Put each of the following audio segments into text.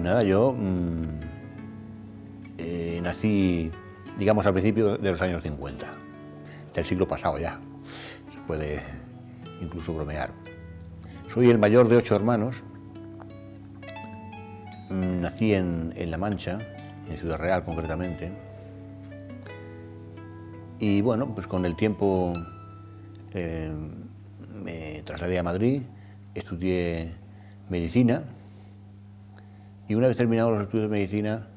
nada, yo mm, eh, nací, digamos, al principio de los años 50, del siglo pasado ya, se puede incluso bromear. Soy el mayor de ocho hermanos, mm, nací en, La Mancha, en Ciudad Real concretamente, y bueno, pues con el tiempo eh, me trasladé a Madrid, estudié medicina, y una vez terminados los estudios de medicina,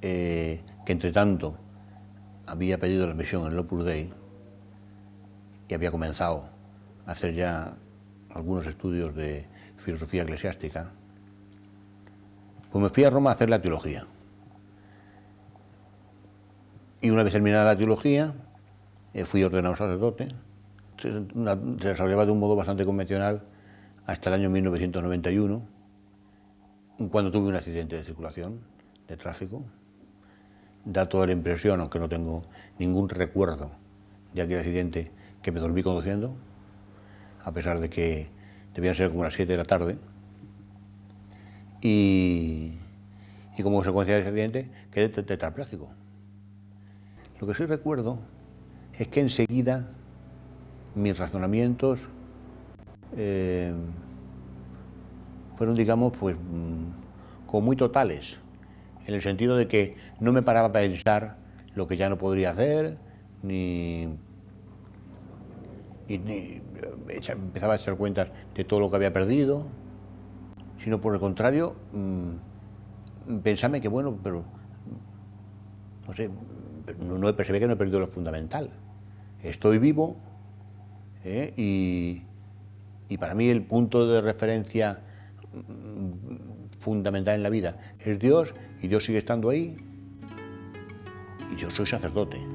eh, que entre tanto había pedido la admisión en Opus Dei y había comenzado a hacer ya algunos estudios de filosofía eclesiástica, pues me fui a Roma a hacer la teología. Y una vez terminada la teología, eh, fui ordenado sacerdote. Se desarrollaba de un modo bastante convencional hasta el año 1991 cuando tuve un accidente de circulación, de tráfico. Da toda la impresión, aunque no tengo ningún recuerdo de aquel accidente, que me dormí conduciendo, a pesar de que debían ser como las 7 de la tarde. Y, como consecuencia de ese accidente quedé tetrapléjico. Lo que sí recuerdo es que enseguida mis razonamientos eh, fueron, digamos, pues mm, muy totales, en el sentido de que no me paraba a pensar lo que ya no podría hacer, ni, empezaba a echar cuentas de todo lo que había perdido, sino por el contrario, mmm, pensarme que bueno, pero no sé, no, no percibí que no he perdido lo fundamental. Estoy vivo ¿eh? y, y para mí el punto de referencia fundamental en la vida es Dios y Dios sigue estando ahí y yo soy sacerdote.